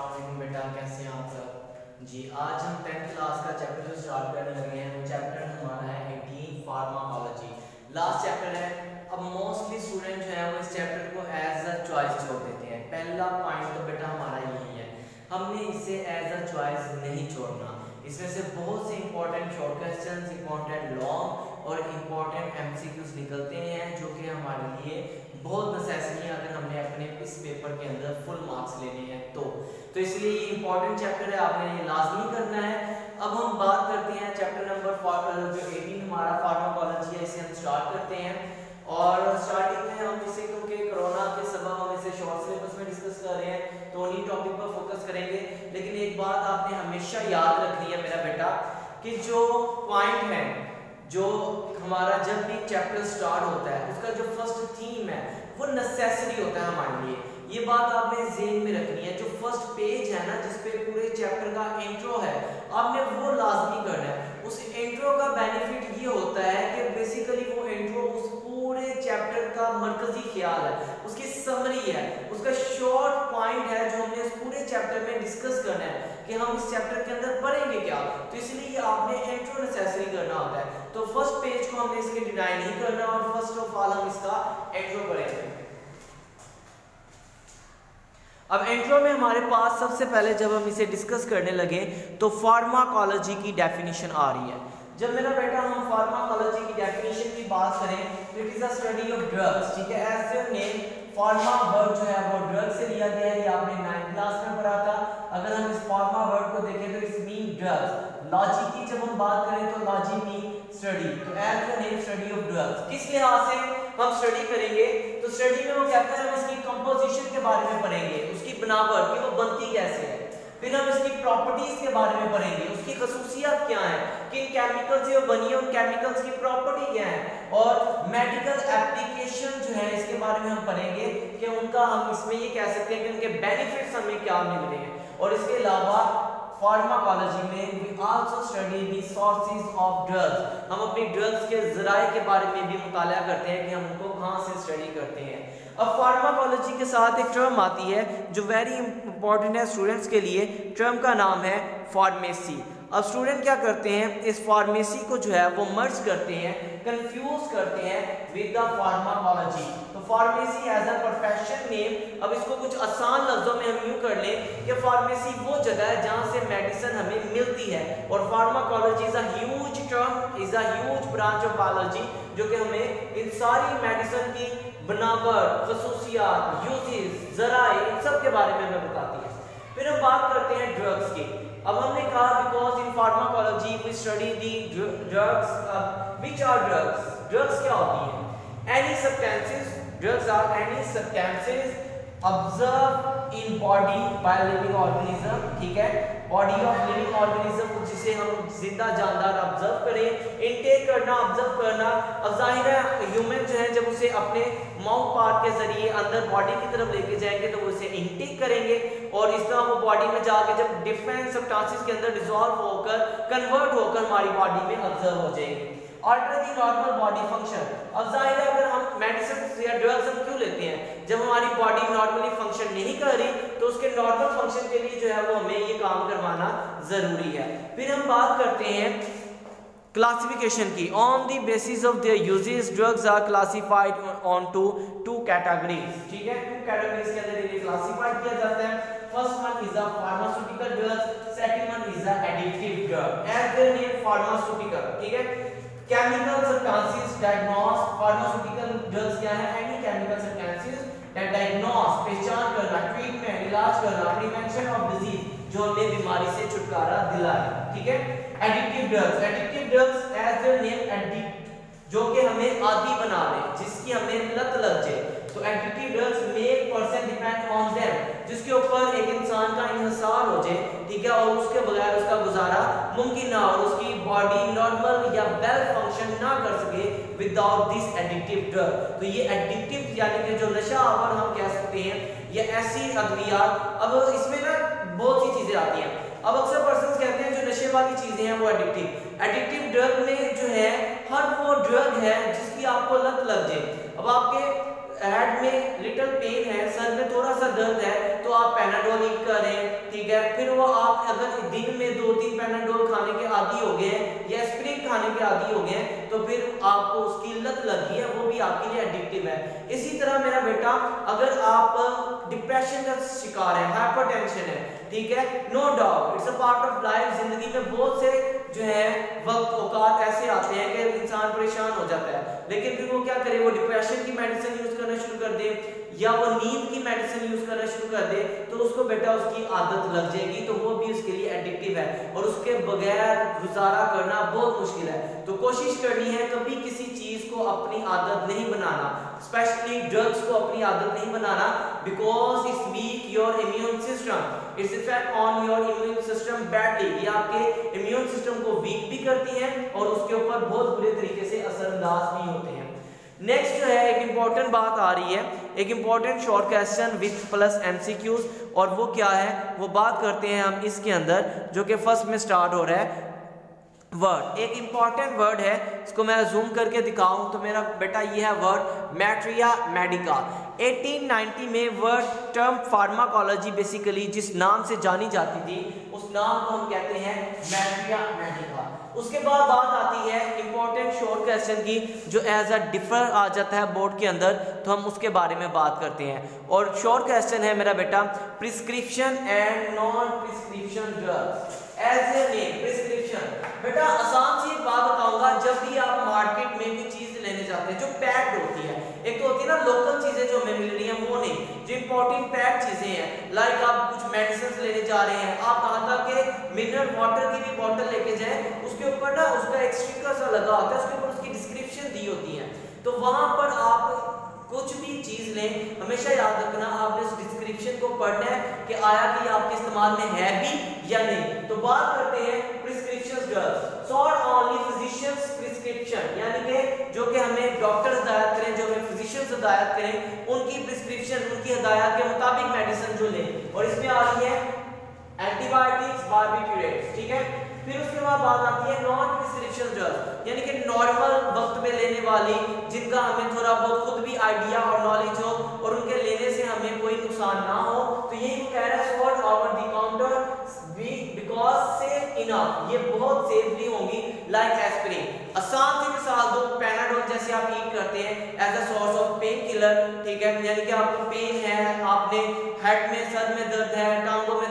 अस्सलाम बेटा कैसे हैं आप सब जी, आज हम टेंथ क्लास का चैप्टर जो स्टार्ट करने लगे हैं, वो चैप्टर हमारा है एटीन फार्माकोलॉजी लास्ट चैप्टर है, अब मोस्टली स्टूडेंट जो है वो इस चैप्टर को एज अ चॉइस छोड़ देते हैं। पहला पॉइंट तो बेटा हमारा यही है, हमने इसे एज अ चॉइस नहीं छोड़ना। इसमें से बहुत से important short question important long और इंपॉर्टेंट एमसीक्यूज निकलते हैं, जो कि हमारे लिए बहुत नेसेसरी है अगर हमने अपने इस पेपर के अंदर फुल मार्क्स लेने हैं तो तो इसलिए ये इंपॉर्टेंट चैप्टर है, आपने ये लाजमी करना है। अब हम बात करते हैं चैप्टर नंबर जो 18 हमारा फार्माकोलॉजी है, इसे हम स्टार्ट करते हैं। और स्टार्टिंग में हम इसे, क्योंकि कोरोना के सबब हम इसे शॉर्ट सिलेबस में डिस्कस कर रहे हैं तो उन्हीं टॉपिक पर फोकस करेंगे। लेकिन एक बात आपने हमेशा याद रखनी है मेरा बेटा, कि जो पॉइंट है, जो हमारा जब भी चैप्टर स्टार्ट होता है, उसका जो फ़र्स्ट थीम है, वो नेसेसरी होता है हमारे लिए। ये बात आपने जेन में रखनी है, जो फ़र्स्ट पेज है ना जिसपे पूरे चैप्टर का इंट्रो है, आपने वो लाजमी करना है। उस इंट्रो का बेनिफिट ये होता है कि बेसिकली वो इंट्रो उस पूरे चैप्टर का मरकजी ख्याल है। उसकी समरी है। उसका शॉर्ट पॉइंट है जो हमने इस पूरे चैप्टर में डिस्कस करना है कि हम इस चैप्टर के अंदर पढ़ेंगे क्या। तो इसलिए आपने इंट्रो नेसेसरी करना होता है। तो फ़र्स्ट पेज को हमने इसके डिनाई नहीं करना और फ़र्स्ट ऑफ़ ऑल हम इसका इंट्रो पढ़ेंगे। अब इंट्रो में हमारे पास सबसे पहले जब हम इसे डिस्कस करने लगे तो फार्माकोलॉजी की डेफिनेशन आ रही है। जब मेरा बेटा हम फार्माकोलॉजी की डेफिनेशन की बात करें तो it is a study of drugs ठीक है? एज नेम फार्मा वर्ड जो है, वो ड्रग से लिया गया है, ये आपने नाइन्थ क्लास में पढ़ा था। अगर हम इस फार्मा वर्ड को देखें तो इट्स मीन ड्रग्स लॉजी की जब हम बात करें तो लॉजी मीन स्टडी तो as the name study of drugs किस लिहाज से हम स्टडी करेंगे? तो स्टडी में वो कहते हैं हम इसकी कंपोजिशन के बारे में पढ़ेंगे, उसकी बनावट कि वो बनती कैसे है। फिर हम इसकी प्रॉपर्टीज़ के बारे में पढ़ेंगे, उसकी खसूसियात क्या है किन केमिकल से वो बनी है, उन केमिकल्स की प्रॉपर्टी क्या है। और मेडिकल एप्लीकेशन जो है, इसके बारे में हम पढ़ेंगे कि उनका हम इसमें ये कह सकते हैं कि उनके बेनिफिट्स हमें क्या मिल रहे हैं। और इसके अलावा फार्माकोलॉजी में we also study the sources of drugs हम अपनी ड्रग्स के जराए के बारे में भी मुताला करते हैं कि हम उनको कहाँ से स्टडी करते हैं। अब फार्माकोलॉजी के साथ एक टर्म आती है जो वेरी इंपॉर्टेंट है स्टूडेंट्स के लिए। टर्म का नाम है फार्मेसी अब स्टूडेंट क्या करते हैं? इस फार्मेसी को जो है, वो मर्ज करते हैं कंफ्यूज करते हैं विद द फार्माकोलॉजी तो pharmacy as a profession name अब इसको कुछ आसान लफ्जों में हम यूँ कर लें कि फार्मेसी वो जगह है जहाँ से मेडिसिन हमें मिलती है। और pharmacology is a huge term is a huge branch of biology जो कि हमें इन सारी मेडिसिन की बनावट, खसूसियात यूजेस जराए, इन सब के बारे में हमें बताती है। फिर हम बात करते हैं ड्रग्स की। अब हमने कहा because in pharmacology we study the drugs which are drugs drugs क्या होती हैं? Any substances drugs are any substances observe in body by living organism ठीक है? बॉडी ऑफ़ लिविंग ऑर्गेनिज्म जिसे हम ज़िंदा जानदार ऑब्ज़र्व करें इनटेक करना ऑब्ज़र्व करना। अब ज़ाहिर है ह्यूमन जो है, जब उसे अपने माउथ पार्ट के ज़रिए अंदर बॉडी की तरफ़ लेके जाएँगे तो वो उसे इनटेक करेंगे। और इस तरह वो बॉडी में जाके जब डिफरेंट सब्सटेंसेस के अंदर डिसॉल्व होकर कन्वर्ट होकर हमारी बॉडी में ऑब्ज़र्व हो जाएँगे। Alter the normal body function अब ज़ाहिर है, अगर हम मेडिसिन या ड्रग्स हम क्यों लेते हैं? जब हमारी बॉडी नॉर्मली फ़ंक्शन नहीं कर रही तो उसके नॉर्मल फ़ंक्शन के लिए जो है वो हमें ये काम करवाना ज़रूरी है। फिर हम बात करते हैं क्लासिफिकेशन की। On the basis of their uses drugs are classified on two two categories ठीक है? टू कैटेगरीज के अंदर इन्हें क्लासिफाइड किया जाता है। First one is a pharmaceutical drugs second one is a addictive drug as their name pharmaceutical ठीक है? Chemical substances diagnose pharmaceutical drugs क्या है? Any chemical substances that diagnose, पहचान करना ट्रीटमेंट इलाज करना प्रिवेंशन ऑफ़ डिज़ीज़ जो हमें बीमारी से छुटकारा दिलाए ठीक है? Addictive drugs addictive drugs as their name addict जो कि हमें आदी बना दे जिसकी हमें लत लग जाए तो addictive drugs make person depend on them जिसके ऊपर एक इंसान का इंहसार हो जाए ठीक है, और उसके बगैर उसका गुजारा मुमकिन ना हो उसकी बॉडी नॉर्मल या वेल फ़ंक्शन ना कर सके विदाउट दिस एडिक्टिव ड्रग तो ये एडिक्टिव यानी कि जो नशा आवर हम कह सकते हैं, ये ऐसी अद्वियात, अब इसमें ना बहुत सी चीज़ें आती हैं। अब अक्सर पर्सन कहते हैं जो नशे वाली चीज़ें हैं वो एडिक्टिव एडिक्टिव ड्रग में जो है, हर वो ड्रग है जिसकी आपको लत लग जाए। अब आपके हेड में लिटिल पेन है, सर में थोड़ा सा दर्द है तो आप पेनाडोल ईट करें, ठीक है? फिर वो आप अगर दिन में दो तीन पेनाडोल खाने के आदि हो गए या स्प्रिंग खाने के आदि हो गए तो फिर आपको उसकी लत लगी है, वो भी आपके लिए एडिक्टिव है। इसी तरह मेरा बेटा, अगर आप डिप्रेशन का शिकार है हाइपरटेंशन है, ठीक है? No doubt it's a part of life ज़िंदगी में बहुत से जो है, वक्त, औकात ऐसे आते हैं कि परेशान हो जाता है। लेकिन फिर वो क्या करे? वो डिप्रेशन की मेडिसिन यूज़ करना शुरू कर दे, या वो नींद की मेडिसिन यूज़ करना शुरू कर दे तो उसको बेटा उसकी आदत लग जाएगी तो वो भी उसके लिए एडिक्टिव है। और उसके बगैर गुजारा करना बहुत मुश्किल है। तो कोशिश करनी है कभी किसी चीज़ को अपनी आदत नहीं बनाना स्पेशली ड्रग्स को अपनी आदत नहीं बनाना because it's weak your immune system it's effect on your immune system badly ये आपके इम्यून सिस्टम वीक भी करती है और उसके ऊपर बहुत बुरे तरीके से असरअंदाज भी होते हैं। नेक्स्ट जो है, एक इंपॉर्टेंट बात आ रही है। एक important short question with plus MCQs और वो क्या है? वो बात करते हैं हम इसके अंदर, जो कि फ़र्स्ट में स्टार्ट हो रहा है। वर्ड एक इंपॉर्टेंट वर्ड है, इसको मैं जूम करके दिखाऊँ तो मेरा बेटा ये है वर्ड मैट्रिया मेडिका 1890 में वर्ड टर्म फार्माकोलॉजी बेसिकली जिस नाम से जानी जाती थी, उस नाम को हम कहते हैं मैट्रिया मेडिका उसके बाद बात आती है इंपॉर्टेंट शोर क्वेश्चन की, जो एज अ डिफर आ जाता है बोर्ड के अंदर तो हम उसके बारे में बात करते हैं. और शोर क्वेश्चन है मेरा बेटा prescription and non prescription drugs as a बेटा, आसान सी बात बताऊँगा, जब भी आप मार्केट में कोई चीज़ लेने जाते हैं, जो पैक्ड होती है, एक तो होती है ना लोकल चीज़ें जो हमें मिल रही है, वो नहीं, जो इंपॉर्टेंट पैक चीज़ें हैं लाइक आप कुछ मेडिसिन लेने जा रहे हैं, आप कहा था कि मिनरल वाटर की भी बॉटल लेके जाए, उसके ऊपर ना, उसका एक स्टिकर सा लगा होता है, उसके ऊपर उसकी डिस्क्रिप्शन दी होती है। तो वहाँ पर आप कुछ भी चीज़ लें, हमेशा याद रखना, आपने इस डिस्क्रिप्शन को पढ़ना है कि आया कि आपके इस्तेमाल में है भी या नहीं। तो बात करते हैं drugs sort only physicians prescription यानी कि जो कि हमें डॉक्टर हिदायत करें, जो हमें फिजिशियंस हिदायत करें, उनकी प्रिस्क्रिप्शन उनकी हिदायत के मुताबिक मेडिसिन जो लें। और इसमें आ रही है एंटीबायोटिक्स बारबिट्यूरेट्स ठीक है? फिर उसके बाद बात आती है नॉन प्रिस्क्रिप्शन ड्रग्स यानी कि नॉर्मल वक्त में लेने वाली, जिनका हमें थोड़ा बहुत खुद भी आइडिया और नॉलेज हो और उनके लेने से हमें कोई नुकसान ना हो। तो यही कह रहा है बिकॉज़ इनफ ये बहुत सेफली होंगी लाइक एस्पिरिन आसान सी मिसाल दो पैनाडोल जैसे आप यूज़ करते हैं as a source of painkiller ठीक है? यानी कि आपको पेन है, आपने हेड में, सर में दर्द है, टांगों में